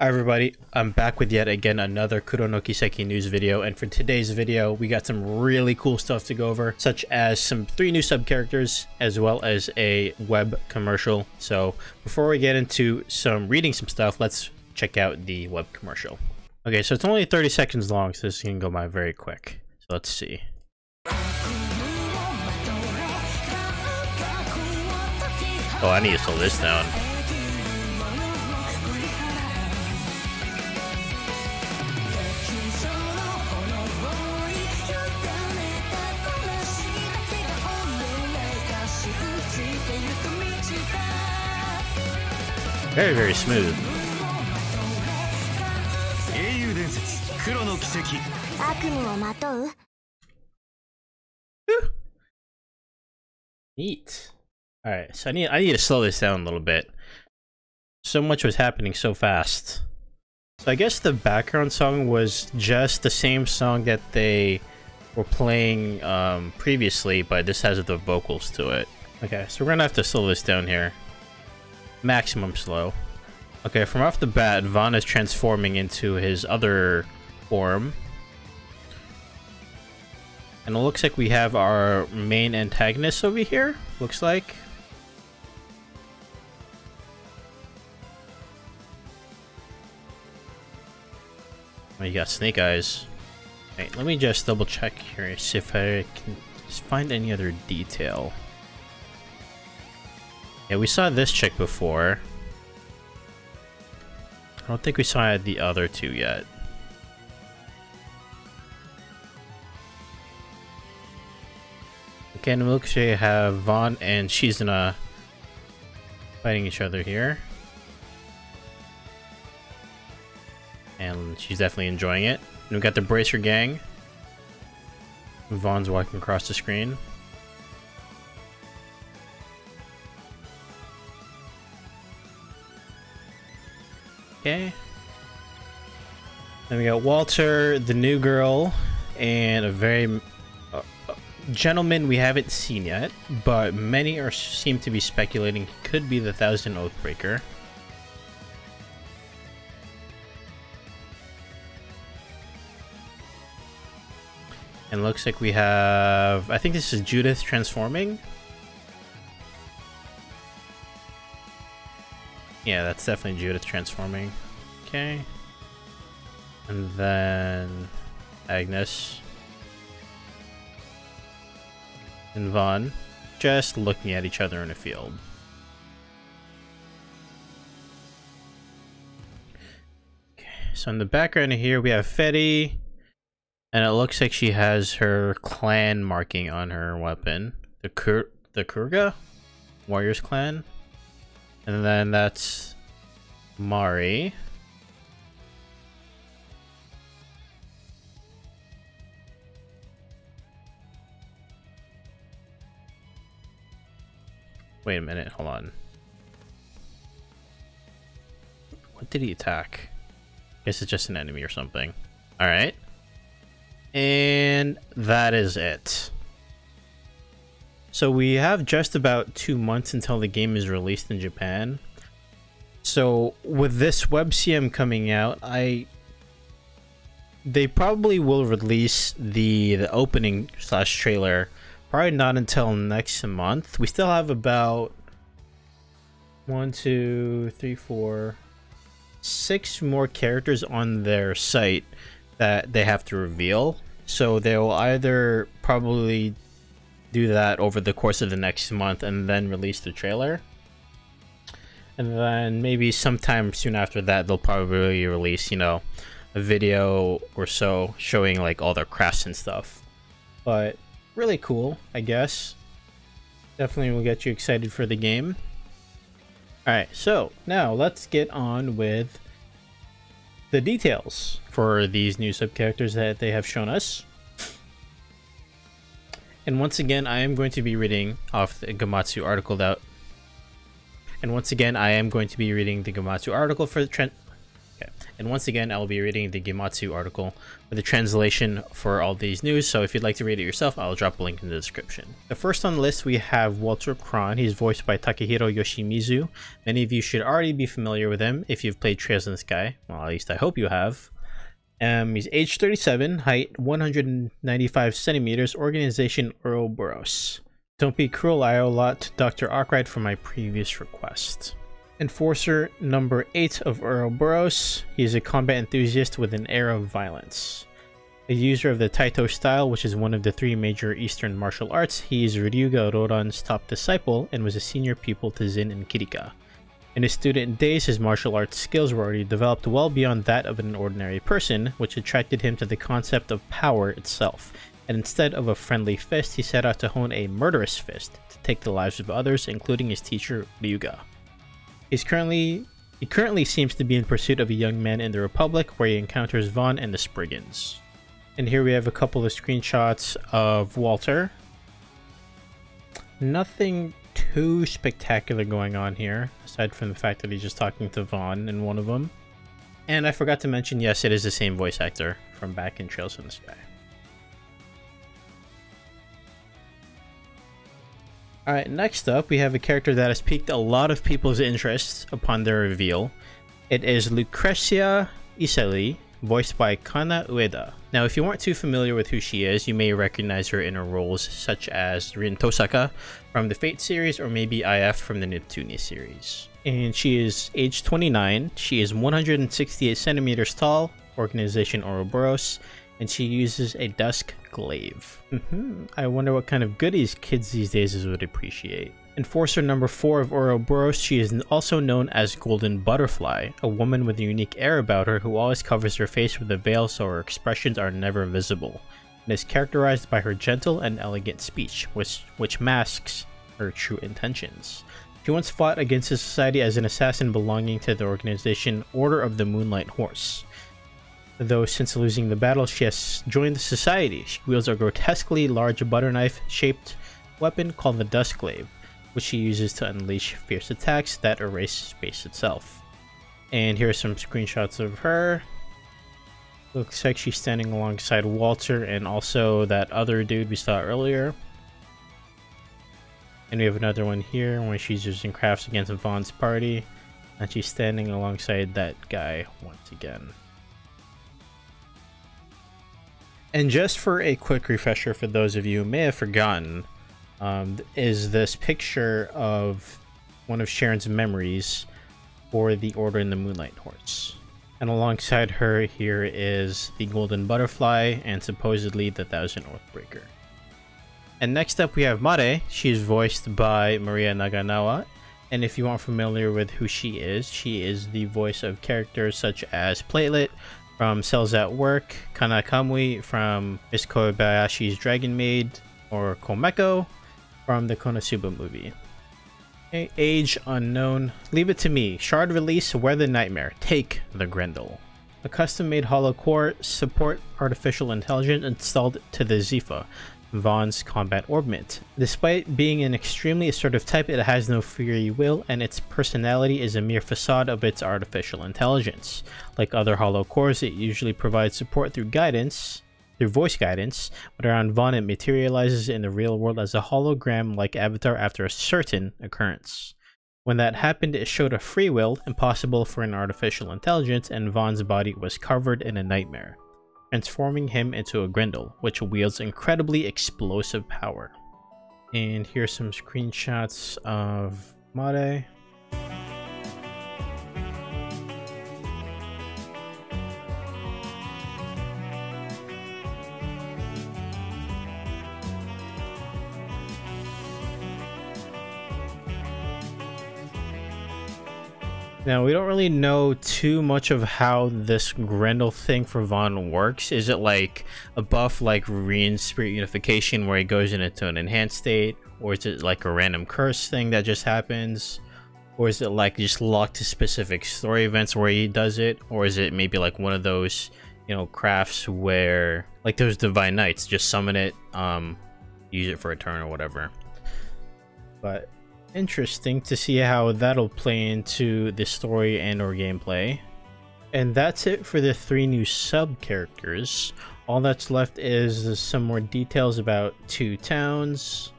Hi everybody, I'm back with yet again another Kuro no Kiseki news video and for today's video we got some really cool stuff to go over such as some three new sub characters as well as a web commercial. So before we get into some reading some stuff, let's check out the web commercial. Okay, so it's only 30 seconds long so this can go by very quick. So let's see. Oh, I need to slow this down. Very, very smooth. 英雄伝説黒の奇跡悪夢をまとう Neat. Alright, so I need I need to slow this down a little bit. So much was happening so fast. So I guess the background song was just the same song that they were playing um, previously, but this has the vocals to it. Okay, so we're gonna have to slow this down here. Maximum slow. Okay, from off the bat, Vaughn is transforming into his other form. And it looks like we have our main antagonist over here. Looks like. Oh, you got snake eyes. Wait, let me just double check here, see if I can find any other detail. Yeah, we saw this chick before. I don't think we saw the other two yet. Okay, and you have Vaughn and Shizuna fighting each other here. And she's definitely enjoying it. And we got the Bracer Gang. Vaughn's walking across the screen. Okay. Then we got Walter, the new girl, and a very uh, uh, gentleman we haven't seen yet, but many are seem to be speculating he could be the Thousand Oathbreaker. And looks like we have, I think this is Judith transforming. Yeah, that's definitely Judith transforming. Okay. And then Agnes. And Vaughn just looking at each other in a field. Okay, so in the background here we have Feri. And it looks like she has her clan marking on her weapon. The Kur the Kurga? Warriors clan. And then that's Mari. Wait a minute, hold on. What did he attack? Guess it's just an enemy or something. Alright. And that is it. So we have just about two months until the game is released in Japan. So with this WebCM coming out, I they probably will release the the opening slash trailer probably not until next month. We still have about one, two, three, four, six more characters on their site that they have to reveal. So they'll either probably do that over the course of the next month and then release the trailer. And then maybe sometime soon after that, they'll probably release, you know, a video or so showing like all their crafts and stuff. But really cool, I guess. Definitely will get you excited for the game. Alright, so now let's get on with the details for these new sub characters that they have shown us. And once again, I am going to be reading off the Gematsu article that. And once again, I am going to be reading the Gematsu article for the Trent. Okay. And once again, I'll be reading the Gematsu article with the translation for all these news. So if you'd like to read it yourself, I'll drop a link in the description. The first on the list, we have Walter Kron. He's voiced by Takehiro Yoshimizu. Many of you should already be familiar with him if you've played Trails in the Sky. Well, at least I hope you have. Um, he's age 37, height 195 centimeters, organization Ouroboros. Don't be cruel, I owe a lot to Dr. Arkride for my previous request. Enforcer number 8 of Ouroboros. He is a combat enthusiast with an air of violence. A user of the Taito style, which is one of the three major Eastern martial arts, he is Ryuga Rodan's top disciple and was a senior pupil to Zin and Kirika. In his student days, his martial arts skills were already developed well beyond that of an ordinary person, which attracted him to the concept of power itself, and instead of a friendly fist, he set out to hone a murderous fist to take the lives of others, including his teacher, Ryuga. He's currently he currently seems to be in pursuit of a young man in the Republic where he encounters Vaughn and the Spriggans. And here we have a couple of screenshots of Walter. Nothing too spectacular going on here, aside from the fact that he's just talking to Vaughn in one of them. And I forgot to mention, yes, it is the same voice actor from back in Trails in the Sky. Alright, next up, we have a character that has piqued a lot of people's interest upon their reveal. It is Lucrezia Isselee, voiced by Kana Ueda. Now, if you weren't too familiar with who she is, you may recognize her in her roles such as Rin Tosaka from the Fate series or maybe IF from the Neptunia series. And she is age 29, she is 168 centimeters tall, organization Ouroboros, and she uses a dusk glaive. Mm-hmm. I wonder what kind of goodies kids these days would appreciate. Enforcer number 4 of Ouroboros, she is also known as Golden Butterfly, a woman with a unique air about her who always covers her face with a veil so her expressions are never visible, and is characterized by her gentle and elegant speech, which, which masks her true intentions. She once fought against the society as an assassin belonging to the organization Order of the Moonlight Horse. Though since losing the battle, she has joined the society. She wields a grotesquely large butter knife-shaped weapon called the Dusk Glaive, which she uses to unleash fierce attacks that erase space itself. And here are some screenshots of her. Looks like she's standing alongside Walter and also that other dude we saw earlier. And we have another one here when she's using crafts against Vaughn's party. And she's standing alongside that guy once again. And just for a quick refresher for those of you who may have forgotten, um, is this picture of one of Sharon's memories for the Order in the Moonlight Horse. And alongside her here is the Golden Butterfly and supposedly the Thousand Oathbreaker. And next up we have Mare. She's voiced by Maria Naganawa. And if you aren't familiar with who she is, she is the voice of characters such as Platelet, from Cells at Work, Kanna Kamui from Miss Kobayashi's Dragon Maid, or Komeko from the Konosuba movie. Okay, age unknown. Leave it to me. Shard release, Wear the Nightmare. Take the Grendel. A custom-made hollow core support artificial intelligence installed to the Xipha, Vaughn's combat orbment. Despite being an extremely assertive type, it has no free will, and its personality is a mere facade of its artificial intelligence. Like other hollow cores, it usually provides support through guidance, through voice guidance, but around Vaughn it materializes in the real world as a hologram-like avatar after a certain occurrence. When that happened, it showed a free will, impossible for an artificial intelligence, and Vaughn's body was covered in a nightmare transforming him into a Grendel, which wields incredibly explosive power. And here's some screenshots of Mare. Now, we don't really know too much of how this Grendel thing for Vaughn works. Is it like a buff like Rean's Spirit Unification where he goes into an enhanced state? Or is it like a random curse thing that just happens? Or is it like just locked to specific story events where he does it? Or is it maybe like one of those, you know, crafts where, like those Divine Knights, just summon it, um, use it for a turn or whatever. But interesting to see how that'll play into the story and or gameplay. And that's it for the three new sub characters. All that's left is some more details about two towns.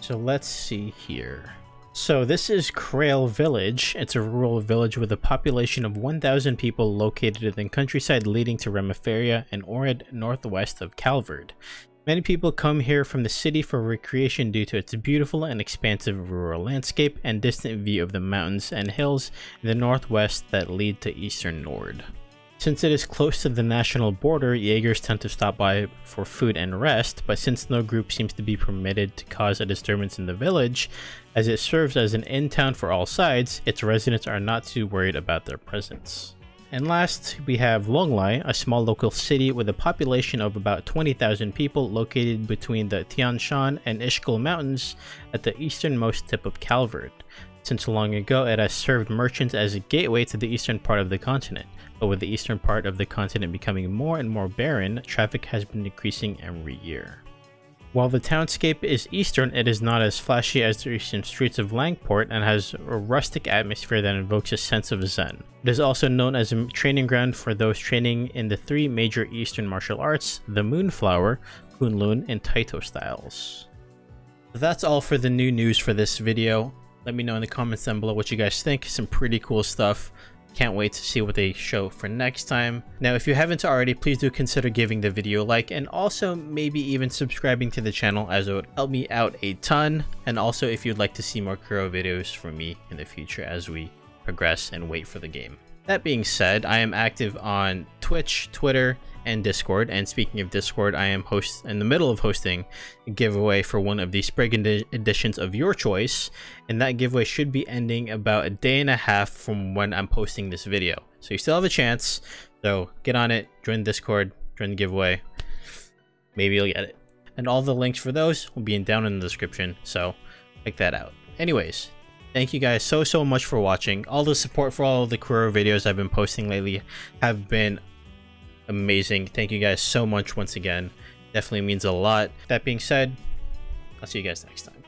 So let's see here. So this is Creil Village. It's a rural village with a population of 1,000 people located in the countryside leading to Remiferia and Ored northwest of Calvard. Many people come here from the city for recreation due to its beautiful and expansive rural landscape and distant view of the mountains and hills in the northwest that lead to eastern Nord. Since it is close to the national border, Jaegers tend to stop by for food and rest, but since no group seems to be permitted to cause a disturbance in the village, as it serves as an in-town for all sides, its residents are not too worried about their presence. And last, we have Longlai, a small local city with a population of about 20,000 people located between the Tian Shan and Ishkul mountains at the easternmost tip of Calvard. Since long ago, it has served merchants as a gateway to the eastern part of the continent, but with the eastern part of the continent becoming more and more barren, traffic has been decreasing every year. While the townscape is eastern, it is not as flashy as the eastern streets of Langport and has a rustic atmosphere that invokes a sense of zen. It is also known as a training ground for those training in the three major eastern martial arts, the Moonflower, Kunlun, and Taito styles. That's all for the new news for this video. Let me know in the comments down below what you guys think. Some pretty cool stuff. Can't wait to see what they show for next time. Now, if you haven't already, please do consider giving the video a like and also maybe even subscribing to the channel as it would help me out a ton. And also if you'd like to see more Kuro videos from me in the future as we progress and wait for the game. That being said, I am active on Twitch, Twitter, and Discord. And speaking of Discord, I am host in the middle of hosting a giveaway for one of the Sprig edi editions of your choice. And that giveaway should be ending about a day and a half from when I'm posting this video. So you still have a chance. So get on it, join Discord, join the giveaway. Maybe you'll get it. And all the links for those will be down in the description. So check that out. Anyways, Thank you guys so, so much for watching. All the support for all the Kuro videos I've been posting lately have been amazing. Thank you guys so much once again. Definitely means a lot. That being said, I'll see you guys next time.